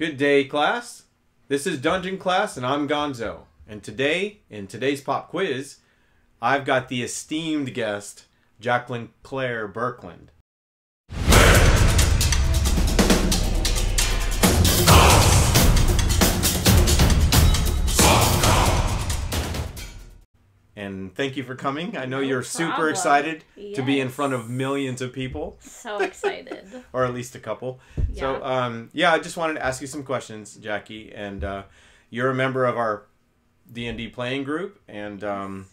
Good day, class. This is Dungeon Class, and I'm Gonzo. And today, in today's pop quiz, I've got the esteemed guest, Jacquelyn Claire Birkland. And thank you for coming. I know No you're super problem. excited to be in front of millions of people, So excited. or at least a couple. So, Yeah. um, yeah, I just wanted to ask you some questions, Jackie. And uh, you're a member of our D and D playing group, and um,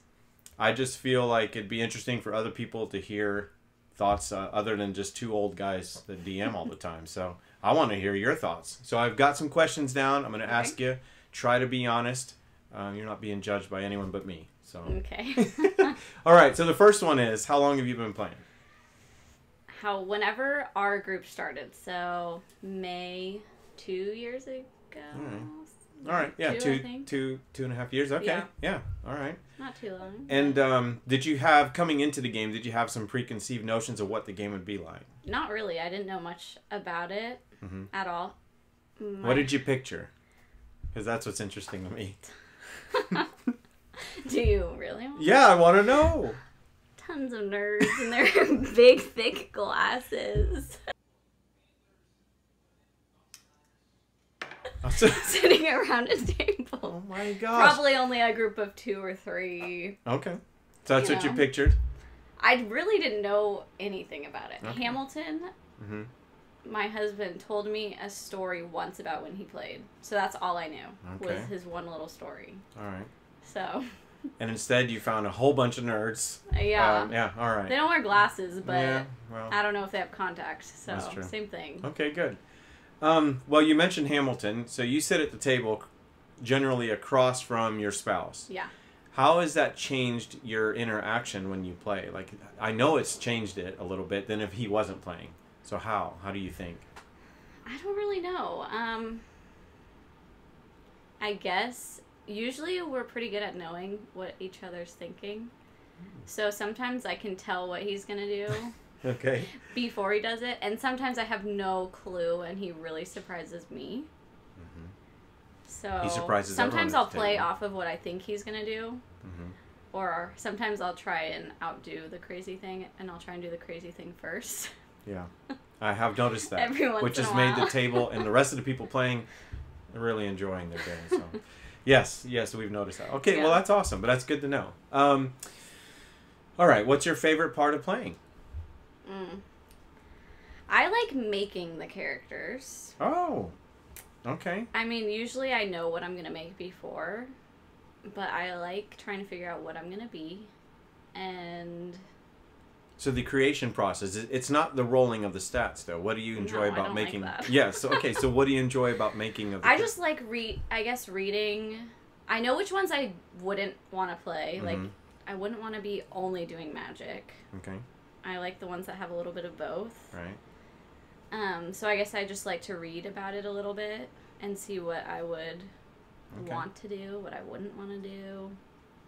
I just feel like it'd be interesting for other people to hear thoughts uh, other than just two old guys that DM all the time. So, I want to hear your thoughts. So, I've got some questions down. I'm going to ask you. Try to be honest. Um, you're not being judged by anyone but me. So, okay. all right. So the first one is, how long have you been playing? How whenever our group started, so May two years ago. All right. Yeah, Two, two, two, two and a half years. Okay. Yeah. Yeah. All right. Not too long. And um, did you have coming into the game? Did you have some preconceived notions of what the game would be like? Not really. I didn't know much about it Mhm. at all. My- What did you picture? Because that's what's interesting to me. Do you really? want- Yeah, I want to know. Tons of nerds and their big, thick glasses, sitting around a table. oh my gosh. Probably only a group of two or three. Okay. So that's You what you pictured. I really didn't know anything about it. Okay. Hamilton, hmm my husband told me a story once about when he played. So that's all I knew Okay. was his one little story. All right. So, And instead, you found a whole bunch of nerds. yeah. Um, yeah. All right. They don't wear glasses, but yeah. Well. I don't know if they have contacts. So, That's true. same thing. Okay, good. Um, well, you mentioned Hamilton, so you sit at the table generally across from your spouse. Yeah. How has that changed your interaction when you play? Like, I know it's changed it a little bit than if he wasn't playing. So how? How do you think? I don't really know. Um, I guess usually we're pretty good at knowing what each other's thinking. So sometimes I can tell what he's going to do. Okay. before he does it, and sometimes I have no clue, and he really surprises me. Mhm. So He surprises sometimes I'll play table. off of what I think he's gonna do, Mhm. or sometimes I'll try and outdo the crazy thing, and I'll try and do the crazy thing first. Yeah. I have noticed that, which has made the table and the rest of the people playing really enjoying their day. So, yes, yes, we've noticed that. Okay, well that's awesome, but that's good to know. Um, all right, what's your favorite part of playing? Mm. I like making the characters. Oh, okay. I mean, usually I know what I'm gonna make before, but I like trying to figure out what I'm gonna be, and So the creation process, it's not the rolling of the stats though. What do you enjoy No, about don't like making? that. Yes. okay. So what do you enjoy about making of? I just like read. I guess reading. I know which ones I wouldn't want to play. Like Mhm. I wouldn't want to be only doing magic. Okay. I like the ones that have a little bit of both. Right. Um, so I guess I just like to read about it a little bit and see what I would Okay. want to do, what I wouldn't want to do.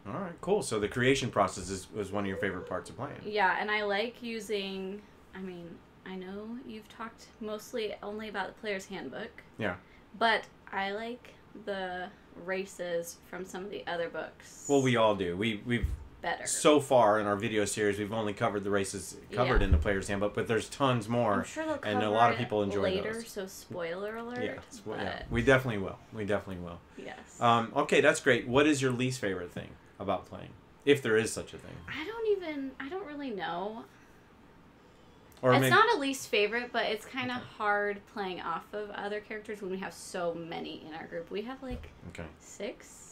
All right. Cool. So the creation process is was one of your favorite parts of playing. Yeah, and I like using. I mean, I know you've talked mostly only about the player's handbook. Yeah. But I like the races from some of the other books. Well, we all do. We we've better. so far in our video series we've only covered the races covered Yeah. in the player's handbook, but there's tons more. sure they'll and a lot of people enjoy later. those. So spoiler alert. Yeah, well, yeah, we definitely will. We definitely will. yes. Um, okay, that's great. What is your least favorite thing about playing, if there is such a thing? I don't even. I don't really know. Or it's maybe not a least favorite, but it's kind of hard playing off of other characters when we have so many in our group. We have like okay. six.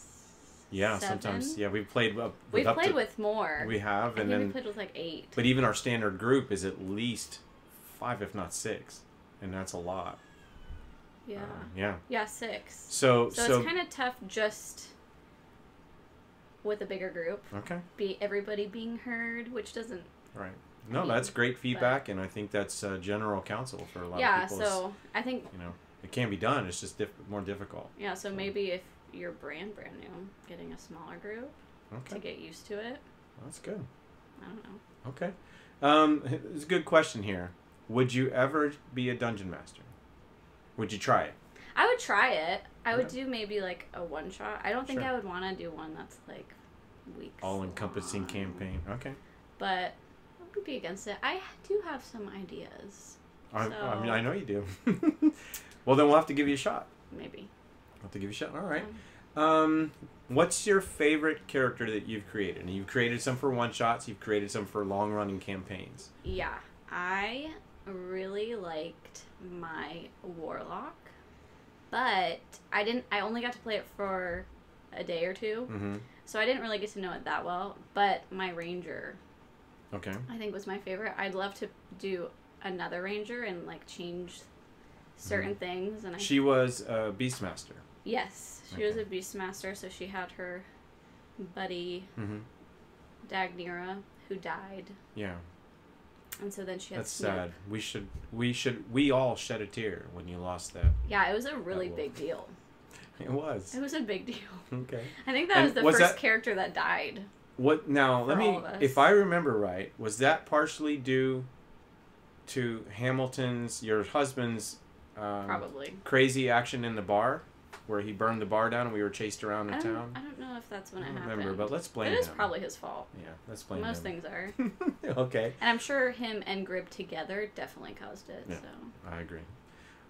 Yeah, seven? sometimes yeah we've played. We've played to, with more. We have, and then we played with like eight. but even our standard group is at least five, if not six, and that's a lot. yeah. Uh, yeah. yeah, six. So So, so, it's kind of tough just with a bigger group. okay. Be everybody being heard, which doesn't. Right. No, mean, that's great feedback, and I think that's uh, general counsel for a lot yeah. of people. is, So I think you know, it can be done. It's just diff- more difficult. yeah. So maybe if you're brand brand new, getting a smaller group to get used to it. that's good. I don't know. Okay, um, it's a good question here. Would you ever be a dungeon master? Would you try it? I would try it. I would do maybe like a one shot. I don't think Sure. I would want to do one that's like weeks. All encompassing long. campaign. Okay. But I wouldn't be against it. I do have some ideas. I, I mean, I know you do. well, then we'll have to give you a shot. Maybe. We'll have to give you a shot. All right. Um, Um, what's your favorite character that you've created? And you've created some for one shots. You've created some for long running campaigns. Yeah, I really liked my warlock, but I didn't. I only got to play it for a day or two, Mm-hmm. so I didn't really get to know it that well. But my ranger, Okay. I think, was my favorite. I'd love to do another ranger and like change certain things. And I She was a Beastmaster. yes, she was a beastmaster, so she had her buddy Mm-hmm. Dagnira who died, Yeah. and so then she had That's Snoop. sad. We should. We should. We all shed a tear when you lost that. Yeah, it was a really big deal. It was. It was a big deal. Okay. I think that And was the was first that- character that died. What now? let me. all of us. If I remember right, was that partially due to Hamilton's, your husband's, um, Probably. crazy action in the bar, where he burned the bar down and we were chased around the town? I don't know if that's when I it happened. remember, but let's blame it is him. probably his fault. Yeah, let's blame Most him. things are. okay, And I'm sure him and Grib together definitely caused it. Yeah. So I agree.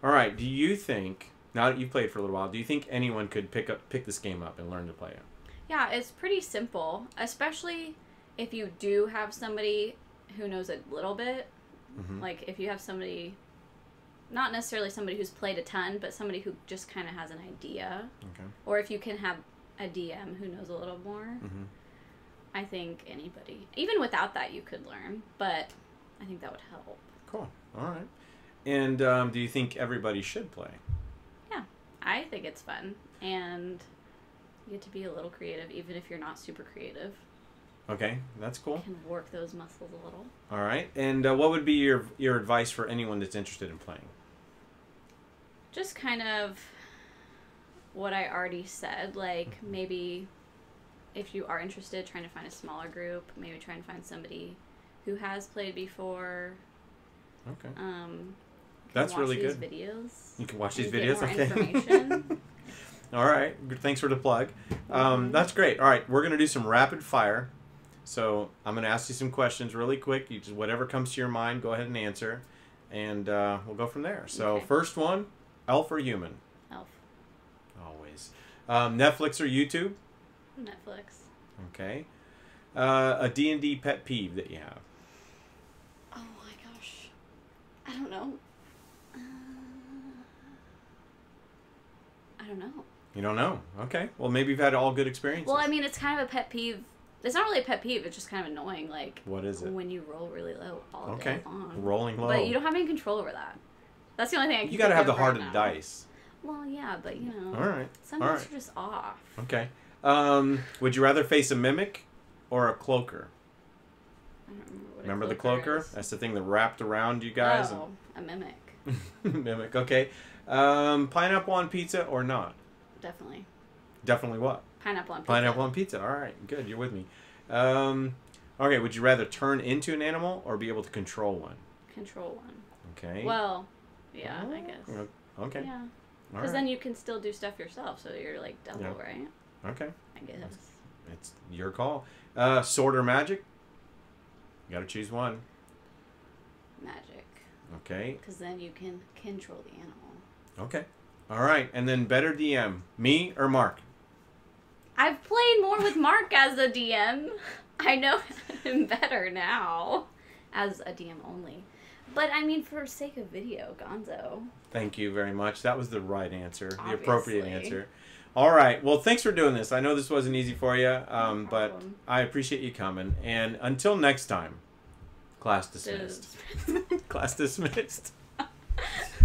All right. Do you think now that you've played for a little while, do you think anyone could pick up pick this game up and learn to play it? yeah, it's pretty simple, especially if you do have somebody who knows a little bit. Mhm. Like if you have somebody, not necessarily somebody who's played a ton, but somebody who just kind of has an idea, Okay. or if you can have a DM who knows a little more. hmm I think anybody, even without that, you could learn, but I think that would help. Cool. All right. And um, do you think everybody should play? I think it's fun, and you get to be a little creative, even if you're not super creative. Okay, that's cool. You can work those muscles a little. All right. And uh, what would be your your advice for anyone that's interested in playing? Just kind of what I already said, like Mm-hmm. maybe if you are interested, trying to find a smaller group, maybe try and find somebody who has played before. Okay. Um, That's watch really these good. Videos. You can watch these videos. Okay. All right. Thanks for the plug. Um, Mhm. that's great. All right. We're gonna do some rapid fire. So I'm gonna ask you some questions really quick. You just whatever comes to your mind, go ahead and answer, and uh, we'll go from there. So Okay. first one, elf or human? Elf, Always. Um, Netflix or YouTube? Netflix. Okay. Uh, a D and D pet peeve that you have? Oh my gosh. I don't know. Uh, I don't know. You don't know. Okay. Well, maybe you've had all good experiences. Well, I mean, it's kind of a pet peeve. It's not really a pet peeve. It's just kind of annoying. Like what is it? when you roll really low all Okay. day long. Rolling low. But you don't have any control over that. That's the only thing I can You gotta have the heart right of the dice. Well, yeah, but you know, All right. some all right. are just off. Okay. Um, would you rather face a mimic or a cloaker? I don't remember what Remember the cloaker cloaker? is. That's the thing that wrapped around you guys. Oh, a mimic, mimic. Okay. Um, pineapple on pizza or not? definitely. Definitely what? Pineapple on pizza. Pineapple on pizza. All right. Good. You're with me. Um, okay. Would you rather turn into an animal or be able to control one? Control one. Okay. Well, yeah, I guess. Oh, Okay. Yeah. Because right. then you can still do stuff yourself, so you're like double, Yeah. right? Okay. I guess. It's your call. Uh, sword or magic? You gotta choose one. Magic. Okay. Because then you can control the animal. Okay. All right. And then better DM, me or Mark? I've played more with Mark as a DM. I know him better now as a DM only. But I mean, for sake of video, Gonzo. Thank you very much. That was the right answer, the appropriate Obviously. answer. All right. Well, thanks for doing this. I know this wasn't easy for you, um, No but. I appreciate you coming. And until next time, class dismissed. Class dismissed.